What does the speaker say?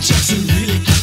Just Jackson really.